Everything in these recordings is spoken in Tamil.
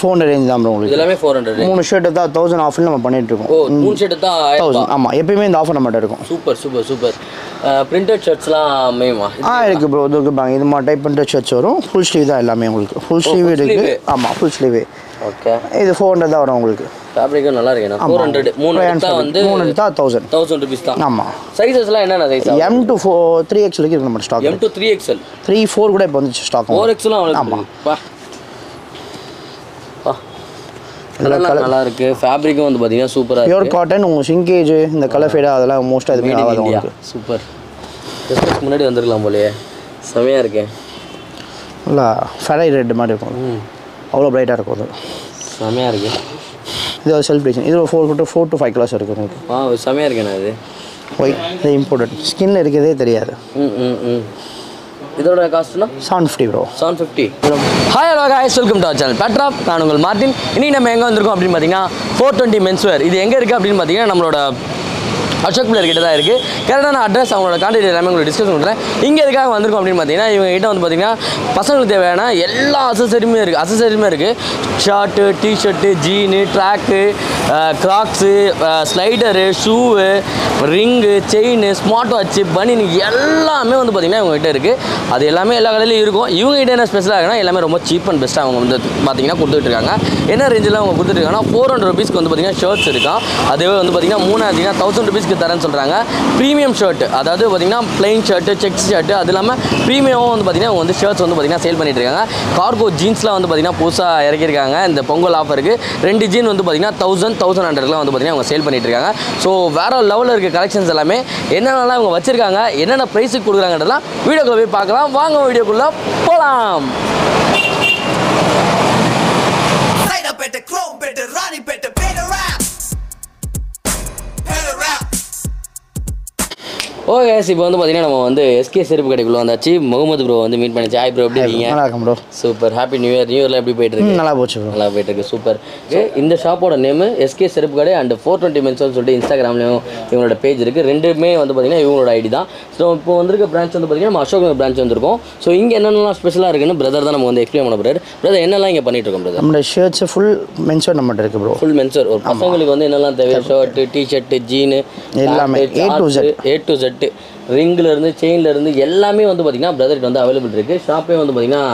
ஃபோர் ஹண்ட்ரட் ரேஞ்ச் தான் உங்களுக்கு. எல்லாமே ஃபோர் ஹண்ட்ரட் மூணு ஷர்ட் தான் தௌசண்ட் ஆஃபர் நம்ம பண்ணிட்டு ஓ இருக்கோம் மூணு ஷர்ட் தான் தௌசண்ட் ஆமாம் எப்பயுமே இந்த ஆஃபர் நம்மகிட்ட இருக்கும். Super super super. பிரிண்டட் ஷர்ட்ஸ்லாம் மேமா ஆ இருக்கு ப்ரோ இது இருக்கு பாருங்க இது மாதிரி டைப் பண்ணிட்டு ஷர்ட்ஸ் வரும். ஃபுல் ஸ்லீவ் தான் எல்லாமே உங்களுக்கு. ஃபுல் ஸ்லீவ் full இருக்கு. sleeve. ஆமாம் ஃபுல் ஸ்லீவ் ஓகே. இது ஃபோர் ஹண்ட்ரட் தான் வரும் உங்களுக்கு. ஃபேப்ரிக்கும் நல்லா இருக்கு ஃபோர் ஹண்ட்ரட் மூணு வந்து மூணு எடுத்தா தௌசண்ட் தௌசண்ட் ருபீஸ் தான். ஆமாம் சைஸஸ்லாம் என்னென்ன size M to four three X வரைக்கும் இருக்கு நம்ம stock M to three XL three four கூட இப்போ வந்துச்சு ஸ்டாக் ஃபோர் எக்ஸ்லாம் அவ்வளோ ஆமா. பா பா. இதெல்லாம் நல்லா இருக்கு ஃபேப்ரிக்கும் வந்து பார்த்தீங்கன்னா சூப்பராக பியூர் காட்டன் உங்கள் சிங்கேஜ் இந்த கலர் ஃபேடா அதெல்லாம் மோஸ்ட்டாக எதுவுமே ஆகாது உங்களுக்கு. சூப்பர் கிறிஸ்மஸ் முன்னாடி வந்துருக்கலாம் போலயே. செமையாக இருக்கேன் நல்லா ஃபெரை ரெட் மாதிரி இருக்கும் அவ்வளோ பிரைட்டாக இருக்கும் அது. செமையாக இருக்கு. இது ஒரு செல்ஃப் டிசைன் இது ஒரு four to four to five class இருக்குது உங்களுக்கு. ஆ செமையாக இருக்கேண்ணா இது. ஒயிட் இது இம்போர்ட்டட் ஸ்கின்ல இருக்கிறதே தெரியாது. ம் ம் ம். இதோட காஸ்ட்னா seven fifty bro seven fifty hi hello guys welcome to our channel Petra நான் உங்கள் மார்ட்டின் இன்னைக்கு நம்ம எங்கே வந்திருக்கோம் அப்படின்னு பார்த்தீங்கன்னா ஃபோர் டுவெண்ட்டி மென்ஸ்வேர் இது எங்கே இருக்குது அப்படின்னு பார்த்தீங்கன்னா நம்மளோட அசோக் பிள்ளர் கிட்ட தான் இருக்குது கரெக்டான அட்ரஸ் அவங்களோட கான்டாக்ட் எல்லாமே உங்களுக்கு டிஸ்கஸ் பண்ணுறேன் இங்கே எதுக்காக வந்திருக்கோம் அப்படின்னு பார்த்தீங்கன்னா இவங்க கிட்ட வந்து பார்த்தீங்கன்னா பசங்களுக்கு தேவையான எல்லா அசசரியுமே இருக்குது அசசரியுமே இருக்குது shirt T-shirt jean track Crocs slider shoe ring chain smart watch பனின் எல்லாமே வந்து பார்த்திங்கன்னா இவங்ககிட்ட இருக்குது அது எல்லாமே எல்லா கடையிலையும் இருக்கும். இவங்க கிட்ட என்ன ஸ்பெஷலாக இருக்குன்னா எல்லாமே ரொம்ப சீப் அண்ட் பெஸ்ட்டாக அவங்க வந்து பார்த்தீங்கன்னா கொடுத்துட்டு இருக்காங்க. என்ன ரேஞ்சில் அவங்க கொடுத்துட்டு இருக்காங்கன்னா ஃபோர் ஹண்ட்ரட் ருபீஸ்க்கு வந்து பார்த்தீங்கன்னா ஷர்ட்ஸ் இருக்கும் அதுவே வந்து பார்த்தீங்கன்னா மூணாயிரத்தினா தௌசண்ட் ருபீஸ்க்கு தரேன்னு சொல்கிறாங்க ப்ரீமியம் ஷர்ட் அதாவது பார்த்திங்கன்னா பிளைன் ஷர்ட்டு செக்ஸ் ஷர்ட்டு அது இல்லாமல் ப்ரீமியமும் வந்து பார்த்திங்கன்னா அவங்க வந்து ஷர்ட்ஸ் வந்து பார்த்தீங்கன்னா சேல் பண்ணிட்டு இருக்காங்க. கார்கோ ஜீன்ஸ்லாம் வந்து பார்த்திங்கன்னா புதுசாக இறக்கியிருக்காங்க. இந்த பொங்கல் ஆஃபருக்கு ரெண்டு ஜீன் வந்து பார்த்தீங்கன்னா தௌசண்ட் தௌசண்ட் ஹண்ட்ரட்லாம் வந்து பார்த்தீங்கன்னா அவங்க சேல் பண்ணிட்டு இருக்காங்க. ஸோ வேற லெவலில் இருக்க கலெக்ஷன்ஸ் எல்லாமே என்னென்னலாம் அவங்க வச்சுருக்காங்க என்னென்ன ப்ரைஸுக்கு கொடுக்குறாங்கன்றதெல்லாம் வீடியோக்குள்ளே போய் பார்க்கலாம். வாங்க வீடியோக்குள்ளே போகலாம் ஓகே இப்போ வந்து பார்த்தீங்கன்னா நம்ம வந்து எஸ்கே செருப்பு கடைக்குள்ளே வந்தாச்சு. முகமது ப்ரோ வந்து மீட் பண்ணிச்சு ஹாய் ப்ரோ எப்படி இருக்கீங்க? நல்லா இருக்கும் bro super happy new year new இயர்லாம் எப்படி போயிட்டு இருக்கு? நல்லா போச்சு ப்ரோ நல்லா போயிட்டு இருக்கு. சூப்பர் இந்த ஷாப்போட நேமு எஸ்கே செருப்பு கடை அண்ட் ஃபோர் டுவெண்ட்டி மென்ஸ்னு சொல்லிட்டு இன்ஸ்டாகிராம்லையும் இவங்களோட பேஜ் இருக்குது ரெண்டுமே வந்து பார்த்தீங்கன்னா இவங்களோட ஐடி தான். ஸோ இப்போ வந்திருக்க பிரான்ச் வந்து பார்த்தீங்கன்னா நம்ம அசோக் பிரான்ச் வந்திருக்கோம். ஸோ இங்கே என்னென்னலாம் ஸ்பெஷலாக இருக்குன்னு பிரதர் தான் நம்ம வந்து எக்ஸ்பிளைன் பண்ண போகிறார் பிரதர் என்னெல்லாம் இங்கே பண்ணிட்டு இருக்கோம் பிரதர் நம்மளோட ஷர்ட்ஸ் ஃபுல் மென்ஷர் நம்மகிட்ட இருக்கு ப்ரோ ஃபுல் மென்சர் ஒரு பசங்களுக்கு வந்து என்னெல்லாம் தேவை ஷர்ட்டு டிஷர்ட்டு ஜீனு எல்லாமே, A to Z. A to Z ரிங்கில் இருந்து செயின்ல இருந்து எல்லாமே வந்து பார்த்திங்கன்னா பிரதர்கிட்ட வந்து அவைலபிள் இருக்குது ஷாப்பே வந்து பார்த்திங்கன்னா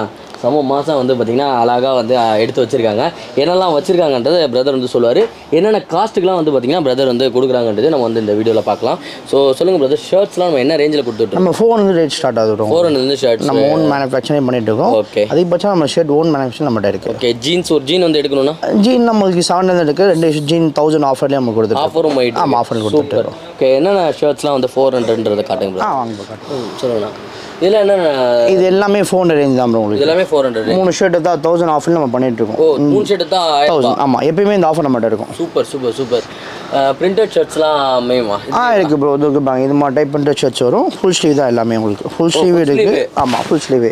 சம மாதம் வந்து பார்த்தீங்கன்னா அழகாக வந்து எடுத்து வச்சிருக்காங்க. என்னெல்லாம் வச்சிருக்காங்கன்றது பிரதர் வந்து சொல்லுவார். என்னென்ன காஸ்ட்டுக்குலாம் வந்து பார்த்தீங்கன்னா பிரதர் வந்து கொடுக்குறாங்கன்றது நம்ம வந்து இந்த வீடியோவில் பார்க்கலாம். ஸோ சொல்லுங்கள் பிரதர் ஷர்ட்ஸ்லாம் நம்ம என்ன ரேஞ்சில் கொடுத்துட்ருக்கோம் நம்ம ஃபோன் வந்து ரேட் ஸ்டார்ட் ஆகுது. ஃபோர் ஹண்ட்ரட் ஷர்ட்ஸ் நம்ம ஓன் மேனுஃபேக்சரிங் பண்ணிட்டு இருக்கோம் Okay. அதிகபட்சம் நம்ம ஷர்ட் ஓன் மேனுஃபேக்சரிங் நம்மகிட்ட இருக்கு. ஓகே ஜீன்ஸ் ஒரு ஜீன் வந்து எடுக்கணும்னா? ஜீன் நம்மளுக்கு செவன் ஹண்ட்ரட் இருக்கு. ரெண்டு ஜீன் தௌசண்ட் ஆஃபர்லேயே நம்ம கொடுத்துருக்கோம். ஆஃபரும் போயிட்டு ஆமா, offer கொடுத்துட்டு சூப்பர் ஓகே என்னென்ன ஷர்ட்ஸ்லாம் வந்து ஃபோர் ஹண்ட்ரட்ன்றதை காட்டுங்க. ஆ வாங்க சொல்லுங்கண்ணா. இதில் என்னென்ன இது எல்லாமே ஹண்ட்ரட் ரேஞ்ச் தான் ப்ரோ உங்களுக்கு. இதெல்லாமே ஃபோர் ஹண்ட்ரட் மூணு ஷர்ட் தான் தௌசண்ட் ஆஃபர் நம்ம பண்ணிட்டு ஓ இருக்கோம் மூணு ஷர்ட் தான் தௌசண்ட் ஆமாம் எப்பயுமே இந்த ஆஃபர் நம்மகிட்ட இருக்கும். Super super super. பிரிண்டட் ஷர்ட்ஸ்லாம் மேமா ஆ இருக்கு ப்ரோ இது இருக்கு இது மாதிரி டைப் பண்ணிட்டு ஷர்ட்ஸ் வரும். ஃபுல் ஸ்லீவ் தான் எல்லாமே உங்களுக்கு. ஃபுல் ஸ்லீவ் இருக்கு. ஆமாம் ஃபுல் ஸ்லீவ்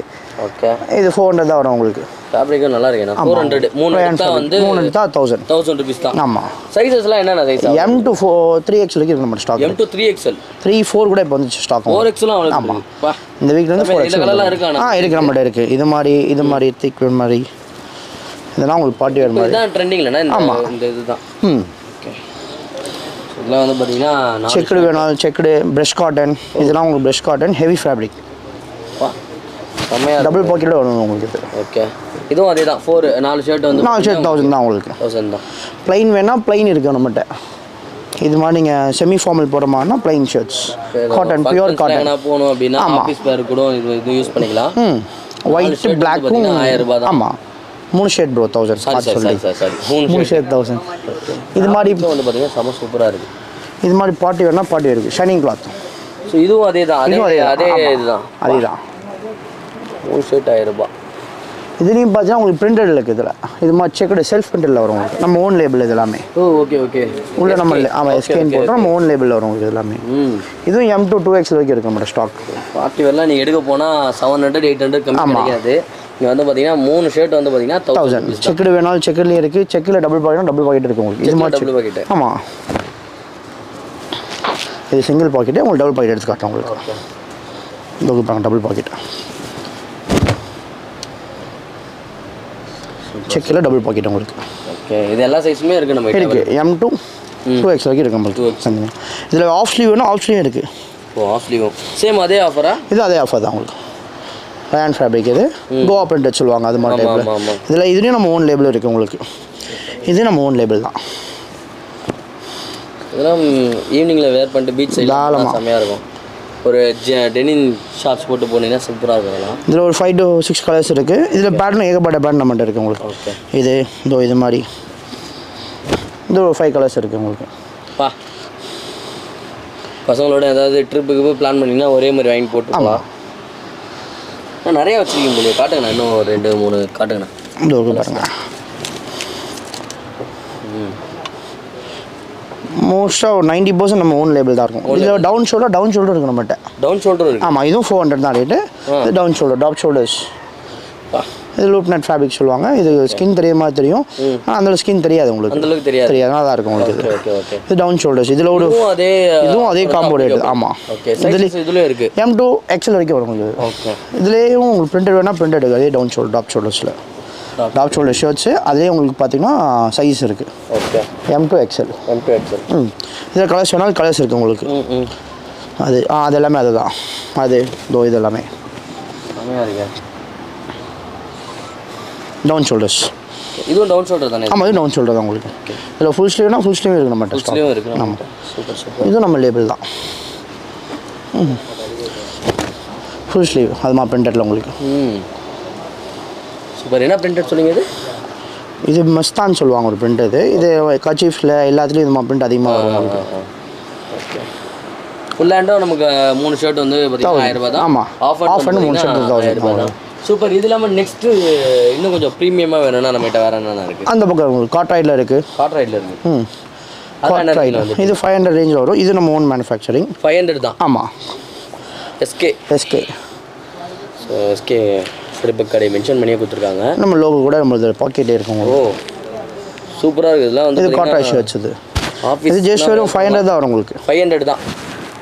ஓகே இது ஃபோர் ஹண்ட்ரட் தான் வரும் உங்களுக்கு. ஃபேப்ரிக்கும் நல்லா இருக்கேண்ணா. ஃபோர் ஹண்ட்ரட் மூணு எடுத்தா. வந்து மூணு எடுத்தா தௌசண்ட் தௌசண்ட் ருபீஸ் தான். ஆமாம் சைஸஸ்லாம் என்னென்ன size M to four three X வரைக்கும் இருக்கு நம்ம stock M to three XL three four கூட இப்போ வந்துச்சு ஸ்டாக் ஃபோர் எக்ஸ்லாம் ஆமா. அவ்வளோ பா இந்த வீக்ல இருந்து இந்த ஃபோர் எக்ஸ்? ஆ இருக்கு நம்மகிட்ட இருக்கு. இது மாதிரி இது மாதிரி திக் மாதிரி. இதெல்லாம் உங்களுக்கு பார்ட்டி வேர் மாதிரி. இதுதான் ட்ரெண்டிங் இல்லைண்ணா ஆமா. இந்த இதுதான். ம். இதெல்லாம் வந்து பார்த்தீங்கன்னா செக்குடு வேணாலும் செக்குடு ப்ரஷ் காட்டன் இதெல்லாம் உங்களுக்கு brush cotton heavy fabric double pocket வரும் உங்களுக்கு ஓகே இதுவும் அதே தான். ஃபோர் நாலு ஷர்ட் வந்து நாலு ஷர்ட் தௌசண்ட் தான் உங்களுக்கு. தௌசண்ட் தான். ப்ளைன் வேணால் ப்ளைன் இருக்கு நம்மகிட்ட. இது மாதிரி நீங்கள் செமி ஃபார்மல் போகிற மாதிரினா plain shirts cotton pure cotton போகணும் அப்படின்னா. ஆஃபீஸ் பேர் கூட இது இது யூஸ் பண்ணிக்கலாம். ம். ஒயிட் பிளாக்கும் ஆயிரம் ரூபாய் தான். ஆமாம் மூணு ஷர்ட் ப்ரோ தௌசண்ட் சொல்லி மூணு ஷர்ட் தௌசண்ட் இது மாதிரி இது வந்து பார்த்தீங்கன்னா செம சூப்பராக இருக்குது இது மாதிரி பார்ட்டி வேணா பார்ட்டி இருக்குது ஷைனிங் கிளாத் ஸோ இதுவும் அதே தான். அதே அதே. இதுதான். அதே தான். மூணு ஷர்ட் ஆயிரம் ரூபாய். இதுலேயும் பார்த்தீங்கன்னா உங்களுக்கு பிரிண்டட் இருக்குது இதில். இது மாதிரி செக்குடு செல்ஃப் பிரிண்டடில் வரும் உங்களுக்கு. நம்ம ஓன் லேபிள் இது எல்லாமே. ஓ ஓகே ஓகே உள்ள நம்ம ஆமாம் எஸ்கேன் போட்டு நம்ம ஓன் லேபிளில் வரும் உங்களுக்கு எல்லாமே. ம். இதுவும் எம் டூ டூ எக்ஸ் வரைக்கும் இருக்கு நம்மளோட ஸ்டாக் பார்ட்டி வேர்லாம் நீங்கள் எடுக்க போனால் செவன் ஹண்ட்ரட் எயிட் ஹண்ட்ரட் கம்மி. கிடைக்காது. இங்கே வந்து பார்த்தீங்கன்னா மூணு ஷர்ட் வந்து பார்த்தீங்கன்னா தௌசண்ட் செக்குடு வேணாலும் செக்குலேயும் இருக்குது செக்கில் டபுள் பாக்கெட் டபுள் பாக்கெட் இருக்கு உங்களுக்கு. இது மாதிரி double pocket. ஆமாம் இது சிங்கிள் பாக்கெட்டு உங்களுக்கு டபுள் பாக்கெட் எடுத்து காட்டுறேன் உங்களுக்கு. பாருங்க டபுள் பாக்கெட் செக்கில் டபுள் பாக்கெட் உங்களுக்கு. ஓகே இது எல்லா சைஸுமே இருக்கு நம்ம இருக்கு. எம் டூ டூ எக்ஸ் வரைக்கும் இருக்கு நம்மளுக்கு இதில் ஆஃப் ஸ்லீவ் வேணும் ஆஃப் ஸ்லீவ் இருக்குது ஓ ஆஃப் லீவும் சேம் அதே ஆஃபரா இது அதே ஆஃபர் தான் உங்களுக்கு. ரயான் ஃபேப்ரிக் இது. கோவா பிரிண்டட் சொல்லுவாங்க அது மாதிரி டைப்பில். இதில் இதுலேயும் நம்ம ஓன் லேபிள் இருக்குது உங்களுக்கு. இது நம்ம ஓன் லேபிள் தான். இதெல்லாம் ஈவினிங்கில் வேர் பண்ணிட்டு பீச் தாராளமா. செம்மையாக இருக்கும். ஒரு டெனின் ஷார்ட்ஸ் போட்டு போனீங்கன்னா சூப்பராக இருக்கும் இதெல்லாம் இதில் ஒரு ஃபைவ் டு சிக்ஸ் கலர்ஸ் இருக்குது இதில் பேட்டர்ன் ஏகப்பட்ட பேட்டர்ன் நம்மகிட்ட இருக்குது உங்களுக்கு. ஓகே இது இதோ இது மாதிரி. இது ஒரு ஃபைவ் கலர்ஸ் இருக்குது உங்களுக்கு. பா. பசங்களோட ஏதாவது ட்ரிப்புக்கு போய் பிளான் பண்ணிங்கன்னா ஒரே மாதிரி வாங்கி போட்டு போகலாம் நான் நிறைய வச்சிருக்கீங்க போலியே. காட்டுங்கண்ணா. இன்னும் ஒரு ரெண்டு மூணு காட்டுங்கண்ணா. இந்த ஒரு பாருங்க. மோஸ்ட்டாக ஒரு நைன்டி பர்சன்ட் நம்ம ஓன் லேபிள் தான் இருக்கும். இதில் டவுன் ஷோல்டர் டவுன் ஷோல்டர் இருக்குது நம்மகிட்ட. டவுன் ஷோல்டர் இருக்கு. ஆமாம் இதுவும் ஃபோர் ஹண்ட்ரட் தான் ரேட்டு இது டவுன் ஷோல்டர் டாப் ஷோல்டர்ஸ் இது லூப் நட் ஃபேப்ரிக் சொல்லுவாங்க. இது ஸ்கின் தெரிய மாதிரி தெரியும். ஆனால் அந்த ஸ்கின் தெரியாது உங்களுக்கு. அந்த அளவுக்கு தெரியாது. தெரியாது. நல்லா தான் இருக்கும் உங்களுக்கு இது. டவுன் ஷோல்டர்ஸ் இதில் ஒரு அதே இதுவும் அதே காம்போ ரேட் ஆமாம் ஓகே இதுலயும் இருக்கு. எம் டூ எக்ஸல் வரைக்கும் வரும் உங்களுக்கு. இதுலேயும் உங்களுக்கு பிரிண்டட் வேணால் பிரிண்டட் அதே டவுன் ஷோல்டர் டாப் ஷோல்டர்ஸில் டாப் ஷோல்டர் ஷர்ட்ஸு அதுலேயே உங்களுக்கு பார்த்தீங்கன்னா சைஸ் இருக்குது okay M to XL M to XL ம். இதில் கலர்ஸ் வேணாலும் கலர்ஸ் இருக்குது உங்களுக்கு. அது ஆ அது எல்லாமே அதுதான். அது இதோ இது எல்லாமே டவுன் ஷோல்டர்ஸ் இதுவும் டவுன் ஷோல்டர் தானே? ஆமாம் இது டவுன் ஷோல்டர் தான் உங்களுக்கு. இதில் ஃபுல் ஸ்லீவ்னா ஃபுல் ஸ்லீவ் இருக்கு நம்மகிட்ட stock. இதுலயும் இருக்கு ஆமாம். சூப்பர் சூப்பர் இதுவும் நம்ம லேபிள் தான். ஃபுல் ஸ்லீவ் அது மாதிரி பிரிண்டடில் உங்களுக்கு. ம். சூப்பர் என்ன பிரிண்டட் சொன்னீங்க இது? இது மஸ்தான் சொல்லுவாங்க ஒரு பிரிண்ட் இது. இது கச்சீஃபில் எல்லாத்துலேயும் இது மாதிரி பிரிண்ட் அதிகமாக வரும் உங்களுக்கு ஓகே ஃபுல் ஹேண்டும் நமக்கு மூணு ஷர்ட் வந்து ஆயிரம் ரூபாய் தான். ஆமா. ஆஃப் hand மூணு thousand. ஆயிரம் ரூபாய் தான். சூப்பர் இது இல்லாமல் நெக்ஸ்ட்டு இன்னும் கொஞ்சம் ப்ரீமியமாக வேணும்னா நம்மகிட்ட வேறு என்னென்ன இருக்குது அந்த பக்கம் உங்களுக்கு காட்ராய்டில் இருக்குது காட்ராய்டில் இருக்கு. ம். அதான் என்ன காட்ராய்டு வந்து இது ஃபைவ் ஹண்ட்ரட் ரேஞ்சில் வரும். இது நம்ம ஓன் மேனுஃபேக்சரிங் ஃபைவ் ஹண்ட்ரட் தான். ஆமாம் எஸ்கே எஸ்கே ஸோ எஸ்கே சிறப்பு கடை மென்ஷன் பண்ணியே கொடுத்துருக்காங்க. நம்ம லோகோ கூட நம்மளது பாக்கெட்டே இருக்கும். ஓ சூப்பராக இருக்குது. இதெல்லாம் வந்து இது காட்ராய் ஷர்ட்ஸ் இது ஜஸ்ட் வெறும் ஃபைவ் ஹண்ட்ரட் தான் வரும் உங்களுக்கு. ஃபைவ் ஹண்ட்ரட் தான்.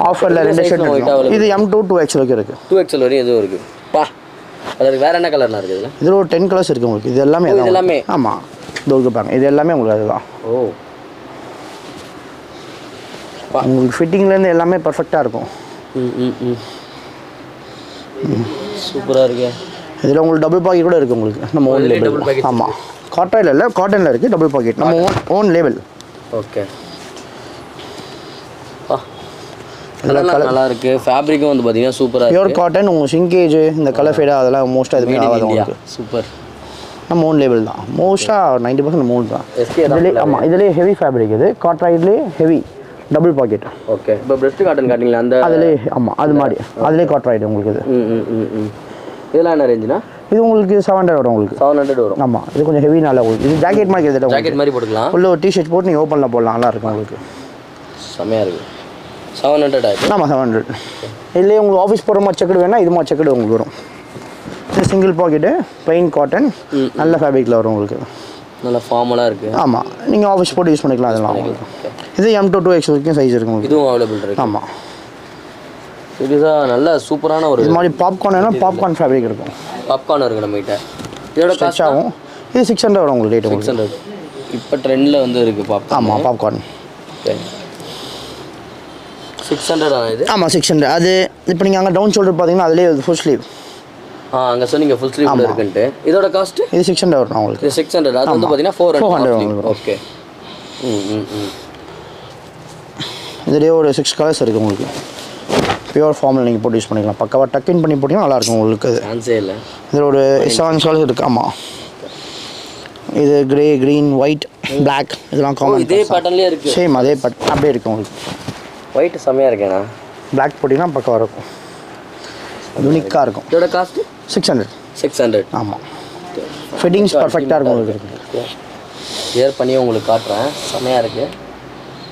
ஆஃபரில் ரெண்டு ஷர்ட். இது எம் டூ டூ எக்ஸ் வரைக்கும் இருக்குது டூ எக்ஸல் வரையும் எதுவும் இருக்குது பா அதற்கு வேறு என்ன கலர்லாம் இருக்குது இதில்? இதில் ஒரு டென் கலர்ஸ் இருக்குது உங்களுக்கு. இது எல்லாமே இது எல்லாமே? ஆமாம் இது பாருங்க. இது எல்லாமே உங்களுக்கு அதுதான். ஓ. உங்களுக்கு ஃபிட்டிங்லேருந்து எல்லாமே பர்ஃபெக்டாக இருக்கும். ம் ம் ம். சூப்பராக இருக்கே. இதில் உங்களுக்கு டபுள் பாக்கெட் கூட இருக்குது உங்களுக்கு. நம்ம ஓன் லேபிள் ஆமாம் காட்டனில் இல்லை காட்டனில் இருக்குது டபுள் பாக்கெட் நம்ம ஓன் ஓன் லேபிள் ஓகே நல்லா இருக்கு. ஃபேப்ரிக்கும் வந்து பார்த்தீங்கன்னா சூப்பராக பியூர் காட்டன் உங்கள் சிங்கேஜ் இந்த கலர் ஃபேடாக அதெல்லாம் மோஸ்ட்டாக எதுவுமே ஆகாது உங்களுக்கு. சூப்பர் நம்ம ஓன் லேபிள் தான். மோஸ்ட்டாக நைன்டி பர்சன்ட் மூணு தான். இதுலேயே ஆமாம் இதுலேயே ஹெவி ஃபேப்ரிக் இது. காட்ராய்ட்லேயே ஹெவி டபுள் பாக்கெட் ஓகே இப்போ பிரஸ்ட் காட்டன் காட்டிங்களா அந்த அதுலேயே ஆமாம் அது மாதிரி. அதுலேயே காட்ராய்டு உங்களுக்கு இது. ம் ம் ம். இதெல்லாம் என்ன ரேஞ்சுனா இது உங்களுக்கு செவன் ஹண்ட்ரட் வரும் உங்களுக்கு. செவன் ஹண்ட்ரட் வரும். ஆமாம் இது கொஞ்சம் ஹெவி நல்லா உங்களுக்கு. இது ஜாக்கெட் மாதிரி உங்களுக்கு. ஜாக்கெட் மாதிரி போட்டுக்கலாம். உள்ள ஒரு டிஷர்ட் போட்டு நீங்கள் ஓப்பனில் போடலாம். நல்லா இருக்கும் உங்களுக்கு. செம்மையாக இருக்கு. செவன் ஹண்ட்ரட் ஆயிருக்கு ஆமாம் செவன் ஹண்ட்ரட் இதுலேயே உங்களுக்கு ஆஃபீஸ் போகிற மாதிரி செக்கெட் வேணால் இது மாதிரி செக்கெட் உங்களுக்கு வரும். இது சிங்கிள் பாக்கெட்டு plain காட்டன் நல்ல ஃபேப்ரிக்கில் வரும் உங்களுக்கு. நல்லா ஃபார்மலாக இருக்கு. ஆமாம் நீங்கள் ஆஃபீஸ் போட்டு யூஸ் பண்ணிக்கலாம் அதெல்லாம் உங்களுக்கு. இது எம் டூ டூ எக்ஸ் வரைக்கும் சைஸ் இருக்கும் இதுவும் அவைலபிள் இருக்கு. ஆமாம் சீரியஸாக நல்ல சூப்பரான ஒரு இது மாதிரி பாப்கார்ன் வேணால் பாப்கார்ன் ஃபேப்ரிக் இருக்கும். பாப்கார்ன் இருக்கு நம்ம கிட்ட இதோட காஸ்ட் ஆகும். இது சிக்ஸ் ஹண்ட்ரட் வரும் உங்களுக்கு ரேட் சிக்ஸ் ஹண்ட்ரட் இப்போ ட்ரெண்டில் வந்து இருக்கு பாப்கார்ன் ஆமாம் பாப்கார்ன் சிக்ஸ் ஹண்ட்ரட் இது? ஆமாம் சிக்ஸ் ஹண்ட்ரட் அது இப்போ நீங்கள் அங்கே டவுன் ஷோல்டர் பார்த்தீங்கன்னா அதுலேயே ஃபுல் ஸ்லீவ் ஆ அங்கே சொன்னீங்க ஃபுல் ஸ்லீவ். இருக்குன்ட்டு. இதோட காஸ்ட் இது சிக்ஸ் ஹண்ட்ரட் வரும் உங்களுக்கு. இது சிக்ஸ் ஹண்ட்ரட் அது வந்து. பார்த்தீங்கன்னா ஃபோர் 400 ஹண்ட்ரட். ஓகே ம் ம் ம். இதுலேயே ஒரு சிக்ஸ் கலர்ஸ் இருக்குது உங்களுக்கு. பியூர் ஃபார்மில் நீங்கள் போட்டு யூஸ் பண்ணிக்கலாம். பக்காவாக டக்கின் பண்ணி போட்டிங்கன்னா நல்லாயிருக்கும் உங்களுக்கு அது. சான்ஸே இல்லை. இதில் ஒரு செவன் கலர்ஸ் இருக்குது ஆமாம் இது கிரே க்ரீன் ஒயிட் Black இதெல்லாம் காமன் இதே பேட்டர்ன்லேயே இருக்கு. சேம் அதே பட் அப்படியே இருக்கும் உங்களுக்கு. ஒயிட் செம்மையாக இருக்கேண்ணா Black போட்டிங்கன்னா பக்காவாக இருக்கும். யூனிக்காக இருக்கும். இதோட cost six hundred six hundred ஆமாம் ஃபிட்டிங்ஸ் பர்ஃபெக்டாக இருக்கும் உங்களுக்கு. ஏர் பண்ணி உங்களுக்கு காட்டுறேன். செம்மையாக இருக்குது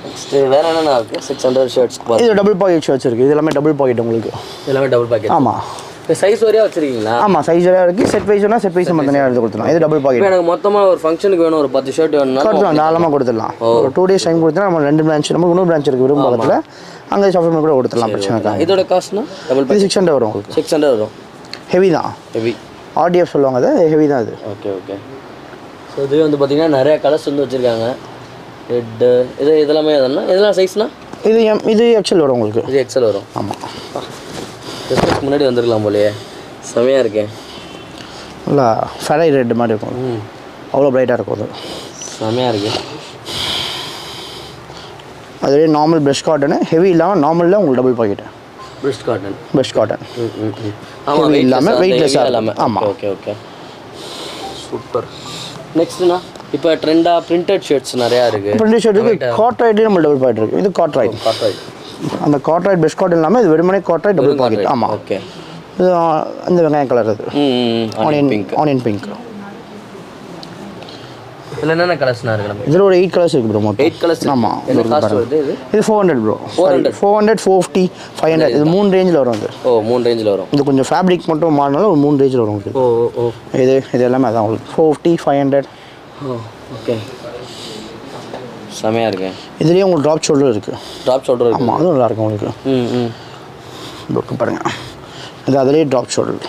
நெக்ஸ்ட்டு வேறு என்னென்ன இருக்குது சிக்ஸ் ஹண்ட்ரட் பாருங்க இது டபுள் பாக்கெட் ஷர்ட்ஸ் இருக்குது இது எல்லாமே டபுள் பாக்கெட் உங்களுக்கு. எல்லாமே டபுள் பேக்கெட் ஆமாம் இப்போ சைஸ் வரையாக வச்சுருக்கீங்களா? ஆமாம் சைஸ் இருக்குது செட் வைஸ்னா செட் வைஸ் மட்டும் தனியாக எடுத்து கொடுத்துலாம் இது டபுள் பாக்கெட் எனக்கு மொத்தமாக ஒரு ஃபங்க்ஷனுக்கு வேணும் ஒரு பத்து ஷர்ட் வேணும்னா கொடுத்துலாம் தாராளமாக கொடுத்துடலாம். ஒரு டூ டேஸ் டைம் கொடுத்தா நம்ம ரெண்டு பிரான்ச் நமக்கு இன்னொரு பிரான்ச் இருக்குது விரும்பாலத்தில். அங்கே ஷாப்பிங் கூட கொடுத்துடலாம். பிரச்சனை இதோட காஸ்ட்னா டபுள் பேக்கெட் சிக்ஸ் ஹண்ட்ரட் வரும் சிக்ஸ் ஹண்ட்ரட் வரும். ஹெவி தான். ஹெவி ஆர்டிஎஃப் சொல்லுவாங்க அது. ஹெவி தான் இது ஓகே ஓகே ஸோ இதுவே வந்து பார்த்தீங்கன்னா நிறைய கலர்ஸ் வந்து வச்சுருக்காங்க. ரெட்டு இது இதெல்லாமே எதுனா இதெல்லாம் சைஸ்னா இது எம் இது எக்ஸல் வரும் உங்களுக்கு. இது எக்ஸல் வரும். ஆமாம் கிறிஸ்மஸ்க்கு முன்னாடி வந்துருக்கலாம் போலயே. செமையாக இருக்கேன் நல்லா ஃபெரை ரெட் மாதிரி இருக்கும். அவ்வளோ பிரைட்டாக இருக்கும் அது. செமையாக இருக்கு. அதுவே நார்மல் ப்ரெஷ் காட்டனு ஹெவி இல்லாமல் நார்மலில் உங்களுக்கு double pocket brushed cotton brush cotton ம் ஆமாம் இல்லாமல் வெயிட்லெஸ்ஸாக இல்லாமல் ஆமா. ஓகே ஓகே சூப்பர் நெக்ஸ்ட்னா இப்போ ட்ரெண்டாக பிரிண்டட் ஷர்ட்ஸ் நிறையா இருக்குது பிரிண்ட் ஷர்ட்டுக்கு காட்ராய்ட்லேயே நம்ம டபுள் பாக்கெட் இருக்குது இது காட்ராய்ட் காட்ராய்ட் அந்த காட்ராய்ட் பெஸ்ட் காட்டன் இல்லாமல் இது வெறுமனே காட்ராய்ட் டபுள் பாக்கெட் ஆமாம் ஓகே இது இந்த வெங்காயம் கலர் இது ஆனியன் பிங்க் ஆனியன் பிங்க் இதில் என்னென்ன கலர்ஸ்னா இருக்கு இதில் ஒரு எயிட் கலர்ஸ் இருக்குது ப்ரோ மொத்தம். எயிட் கலர்ஸ் ஆமாம் இது? Four hundred bro 400. Four hundred four fifty five hundred இது மூணு ரேஞ்சில் வரும் இது. ஓ மூணு ரேஞ்சில் வரும். இது கொஞ்சம் ஃபேப்ரிக் மட்டும் மாறினாலும் ஒரு மூணு ரேஞ்சில் வரும் உங்களுக்கு ஓ ஓ ஓ இது இது எல்லாமே அதான் உங்களுக்கு. Four fifty five hundred oh okay செமையாக இருக்கு. இதுலேயே உங்களுக்கு ட்ராப் ஷோல்டர் இருக்குது ட்ராப் ஷோல்டர் ஆமாம் அதுவும் நல்லா இருக்கும் உங்களுக்கு. ம் ம். பக்கம் பாருங்கள் இது அதுலேயே drop shoulder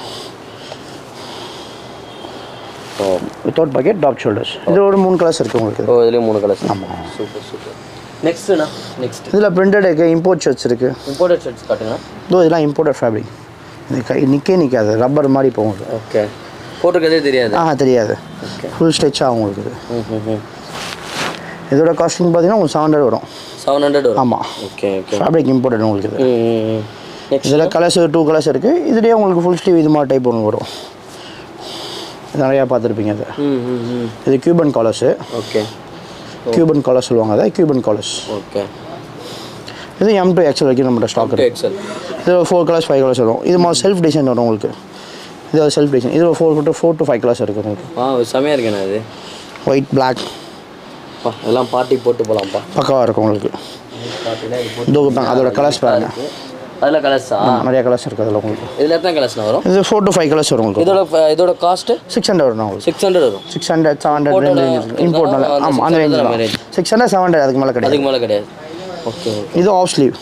oh. Without pocket drop shoulders இது ஒரு மூணு கலர்ஸ் இருக்குது உங்களுக்கு. ஓ இதுலேயும் மூணு கலர்ஸ் ஆமாம் சூப்பர் சூப்பர் நெக்ஸ்ட்டுண்ணா நெக்ஸ்ட் இதில் பிரிண்டட் இருக்குது இம்போர்ட் ஷர்ட்ஸ் இருக்குது இம்போர்ட்டட் ஷர்ட்ஸ் காட்டுங்க இதோ இதெல்லாம் இம்போர்ட்டட் ஃபேப்ரிக் இது கை நிற்கே நிற்காது ரப்பர் மாதிரி போகும். ஓகே போட்டிருக்கதே தெரியாது. ஆ தெரியாது. ஃபுல் ஸ்ட்ரெச் ஆகும் உங்களுக்கு இது. இதோட காஸ்டிங் பார்த்தீங்கன்னா உங்களுக்கு செவன் ஹண்ட்ரட் வரும். செவன் ஹண்ட்ரட் வரும். ஆமாம் ஓகே ஓகே ஃபேப்ரிக் இம்போர்ட்டட் உங்களுக்கு இது. இதில் கலர்ஸ் டூ கலர்ஸ் இருக்குது இதுலேயே உங்களுக்கு ஃபுல் ஸ்லீவ் இது மாதிரி டைப் ஒன்று வரும். நிறையா பார்த்துருப்பீங்க அது இது Cuban collars okay Cuban collars சொல்லுவாங்க அதை கியூபன் காலர்ஸ் ஓகே இது எம் டூ எக்ஸல் வரைக்கும் நம்மகிட்ட ஸ்டாக் இருக்குது இது ஃபோர் கலர்ஸ் ஃபைவ் கலர்ஸ் வரும். இது மாதிரி செல்ஃப் டிசைன் வரும் உங்களுக்கு. இது செல்ஃப் டிசைன் இது four to four to five colours இருக்குது உங்களுக்கு. ஆ செமையாக இருக்கேண்ணா இது. ஒயிட் பிளாக் பா எல்லாம் பார்ட்டி போட்டு போகலாம்ப்பா பக்காவாக இருக்கும் உங்களுக்கு. இது அதோட கலர்ஸ் பாருங்க. அதில் கலர்ஸா நிறைய கலர்ஸ் இருக்குது அதில் உங்களுக்கு. இதில் எத்தனை கலர்ஸ்னா வரும்? இது ஃபோர் டு ஃபைவ் கலர்ஸ் வரும் உங்களுக்கு. இதோட இதோட காஸ்ட்டு சிக்ஸ் ஹண்ட்ரட் வரும் உங்களுக்கு. சிக்ஸ் ஹண்ட்ரட் வரும். Six hundred seven hundred Imported range ஆ இம்போர்ட் இருந்தாலும் அந்த ஆமாம் 600 அந்த ரேஞ்ச் அந்த தான் range. Six hundred seven hundred அதுக்கு மேலே கிடையாது. அதுக்கு மேலே கிடையாது. ஓகே இது ஆஃப் ஸ்லீவ்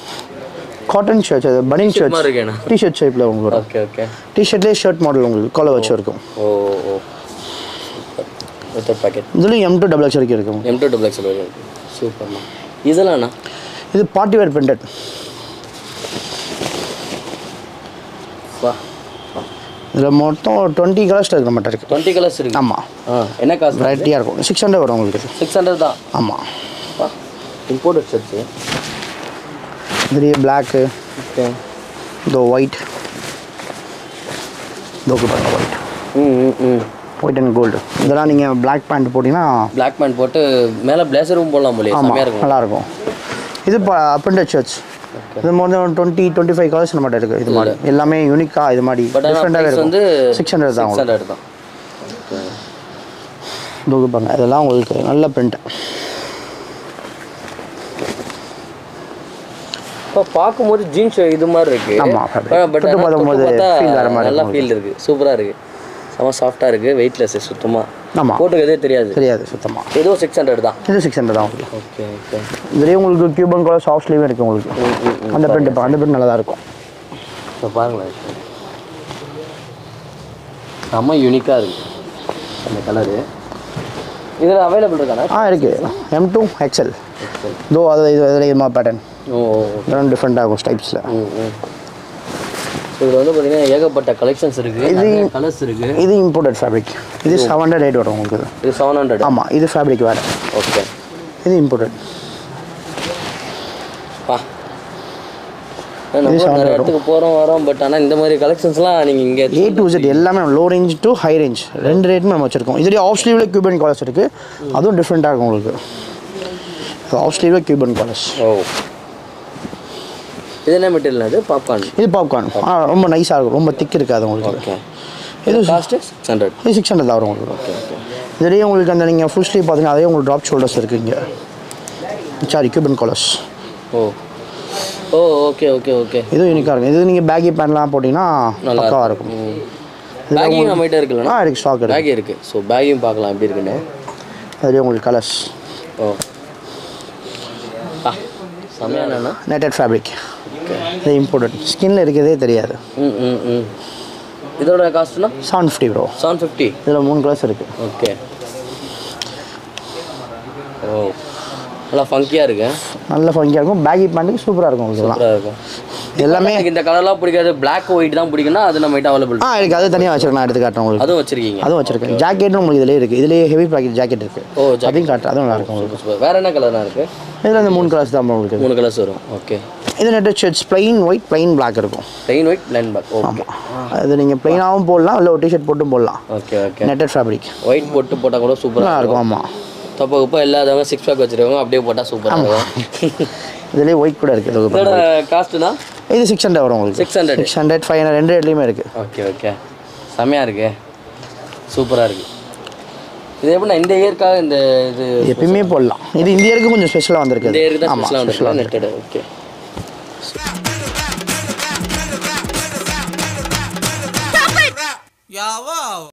காட்டன் ஷர்ட்ஸ் அது T-shirt ஷர்ட்ஸ். டிஷர்ட் ஷேப்பில் உங்களுக்கு ஓகே ஓகே டிஷர்ட்லேயே ஷர்ட் மாடல் உங்களுக்கு காலர் வச்சு இருக்கும். ஓ பாக்கெட் இதுலேயும் எம் டூ டபுள் எக்ஸ் வரைக்கும் இருக்கும் எம் டூ டபுள் எக்ஸல் வரும் சூப்பர்ண்ணா இதெல்லாம் இது பார்ட்டி வேர் பிரிண்டட் வா இதில் மொத்தம் டுவெண்ட்டி கலர்ஸ் இருக்குது நம்மகிட்ட இருக்குது டுவெண்ட்டி கலர்ஸ் இருக்கு. ஆமாம் என்ன காசு வெரைட்டியாக இருக்கும். சிக்ஸ் ஹண்ட்ரட் வரும் உங்களுக்கு. சிக்ஸ் ஹண்ட்ரட் தான்? ஆமாம் வா இம்போர்ட்டட் ஷர்ட்ஸு இதுலேயே பிளாக்கு ஓகே இதோ ஒயிட் பாருங்க ஒயிட் ம் ம் ம் ஒயிட் அண்ட் கோல்டு இதெல்லாம் நீங்கள் பிளாக் பேண்ட் போட்டிங்கன்னா பிளாக் பேண்ட் போட்டு மேலே பிளேசரும் போடலாம் போலயே ஆமாம் இருக்கும். நல்லாயிருக்கும். இது பிரிண்டட் ஷர்ட்ஸ் இது more than twenty twenty five colours நம்மகிட்ட இருக்குது இது மாதிரி. எல்லாமே யூனிக்காக இது மாதிரி. பட் டிஃப்ரெண்ட்டாகவே ப்ரைஸ் வந்து இருக்கும். சிக்ஸ் ஹண்ட்ரட் தான் உங்களுக்கு ஹண்ட்ரட் தான். பாருங்க இதெல்லாம் உங்களுக்கு நல்ல பிரிண்ட் இப்போ பார்க்கும்போது ஜீன்ஸ் இது மாதிரி இருக்கு. ஆமா, fabric. பட் நல்லா ஃபீல் இருக்கு. சூப்பராக இருக்கு. செம சாஃப்டாக இருக்கு. வெயிட்லெஸ் சுத்தமாக ஆமாம் போட்டுக்கதே தெரியாது. தெரியாது சுத்தமாக ஏதோ சிக்ஸ் ஹண்ட்ரட் தான். இது சிக்ஸ் ஹண்ட்ரட் தான். ஓகே ஓகே இதுலேயே உங்களுக்கு கியூபன் கலர் சாஃப்ட் ஸ்லீவ் இருக்குது உங்களுக்கு. அந்த பிரிண்ட் இப்போ அந்த பிரிண்ட் நல்லா தான் இருக்கும். இப்போ பாருங்களேன். செம்ம யூனிக்காக இருக்கு. அந்த கலரு இதில் அவைலபிள் இருக்காண்ணா ஆ இருக்குது எம் டூ எக்ஸல் இதோ அது இது இது மாதிரி பேட்டர்ன் ஓ ஓ, ஓ. இதெல்லாம் டிஃப்ரெண்ட்டாக இருக்கும் ஸ்டைப்ஸில் ம் ம். இதில் வந்து பார்த்தீங்கன்னா ஏகப்பட்ட கலெக்ஷன்ஸ் இருக்குது நிறைய கலர்ஸ் இருக்குது இது இம்போர்ட்டட் ஃபேப்ரிக் இது செவன் ஹண்ட்ரட் ரேட் வரும் உங்களுக்கு. இது. இது செவன் ஹண்ட்ரட் ஆமாம் இது ஃபேப்ரிக் வேறு ஓகே இது இம்போர்ட்டட் பா. இடத்துக்கு போகிறோம் வரோம் பட் ஆனால் இந்த மாதிரி கலெக்ஷன்ஸ்லாம் நீங்கள் இங்கே ஏ டு Z எல்லாமே low range to high range ரெண்டு ரேட்டுமே நம்ம வச்சுருக்கோம். இதுலேயே ஆஃப் ஸ்லீவில் கியூபன் காலர்ஸ் இருக்குது அதுவும் டிஃப்ரெண்ட்டாக இருக்கும் உங்களுக்கு. ஆஃப் ஸ்லீவில் கியூபன் காலர்ஸ் ஓ. இது என்ன மெட்டீரியல் அது பாப்கார்ன் இது பாப்கார்ன் ரொம்ப நைஸாக இருக்கும். ரொம்ப திக் இருக்காது உங்களுக்கு. ஓகே இது இது காஸ்ட்டு சிக்ஸ் ஹண்ட்ரட் இது சிக்ஸ் ஹண்ட்ரட் தான் வரும் உங்களுக்கு. ஓகே ஓகே இதுலேயே உங்களுக்கு அந்த நீங்கள் ஃபுல் ஸ்லீவ் பார்த்தீங்கன்னா அதே உங்களுக்கு ட்ராப் ஷோல்டர்ஸ் இருக்குது இங்கே. Sorry Cuban collars oh. Oh okay okay okay இதுவும் யூனிக்காக இருக்கும். இது நீங்கள் பேக்கி பேண்ட்லாம் போட்டிங்கன்னா பக்காவாக இருக்கும். பேக்கிங் நம்ம கிட்ட இருக்குல்லண்ணா ஆ இருக்குது ஸ்டாக் இருக்குது பேக்கி இருக்குது ஸோ பேக்கையும் பார்க்கலாம் எப்படி இருக்குன்னு. அதுலேயே உங்களுக்கு கலர்ஸ் ஓ. ஆ செம்மையானண்ணா நெட்டட் ஃபேப்ரிக் ஓகே இது இம்பார்ட்டன்ட் ஸ்கின் இருக்கிறதே தெரியாது. ம் ம் ம். இதோட காஸ்ட்னா seven fifty bro seven fifty இதில் மூணு கிளாஸ் இருக்குது ஓகே ஓ நல்லா ஃபங்கியாக இருக்கு. நல்லா ஃபங்கியாக இருக்கும். பேக்கி பேண்ட்டுக்கு சூப்பராக இருக்கும் உங்களுக்கு சூப்பராக இருக்கும். எல்லாமே எனக்கு இந்த கலர்லாம் பிடிக்காது. Black ஒயிட் தான் பிடிக்கும்னா அது நம்ம அவைலபிள் ஆ இருக்குது அது தனியாக வச்சிருக்கேன் நான் எடுத்து காட்டுறேன் உங்களுக்கு. அதுவும் வச்சிருக்கீங்க? அதுவும் வச்சிருக்கேன். ஜாக்கெட்டும் உங்களுக்கு இதுலேயே இருக்குது இதுலேயே ஹெவி பேக்கெட் ஜாக்கெட் இருக்குது ஓ. அதையும் காட்டுறேன். அதுவும் நல்லா இருக்கும் உங்களுக்கு. சூப்பர் வேற என்ன கலர்னா இருக்கு? இதில் இந்த மூணு கலர்ஸ் தான் உங்களுக்கு. மூணு கலர்ஸ் வரும். ஓகே இது net shirts plain white plain black இருக்கும். Plain white black. ஓகே ஆமாம் அது நீங்கள் ப்ளைனாகவும் போடலாம் இல்லை ஒரு டிஷர்ட் போட்டும் போடலாம். Okay okay netted fabric white போட்டு போட்டால் கூட சூப்பராக இருக்கும். ஆமாம் தப்ப குப்பா இல்லாதவங்க சிக்ஸ் பேக் வச்சிருக்கவங்க அப்படியே போட்டால் சூப்பராக இருக்கும். இதுலேயே ஒயிட் கூட இருக்குது இது இதோட காஸ்ட்னா இது சிக்ஸ் ஹண்ட்ரட் வரும் உங்களுக்கு. 600. சிக்ஸ் ஹண்ட்ரட் ஃபைவ் ஹண்ட்ரட் ரெண்டு ரேட்லேயுமே இருக்குது ஓகே ஓகே செம்மையாக இருக்கு. சூப்பராக இருக்கு. இது எப்படின்னா இந்த இயற்காக இந்த இது எப்பயுமே போடலாம். இது இந்த இயருக்கு கொஞ்சம் ஸ்பெஷலாக வந்திருக்கு இந்த இயருக்கு தான் ஸ்பெஷலாக ஸ்பெஷலாக வந்து நெட்டடு ஓகே Yawa.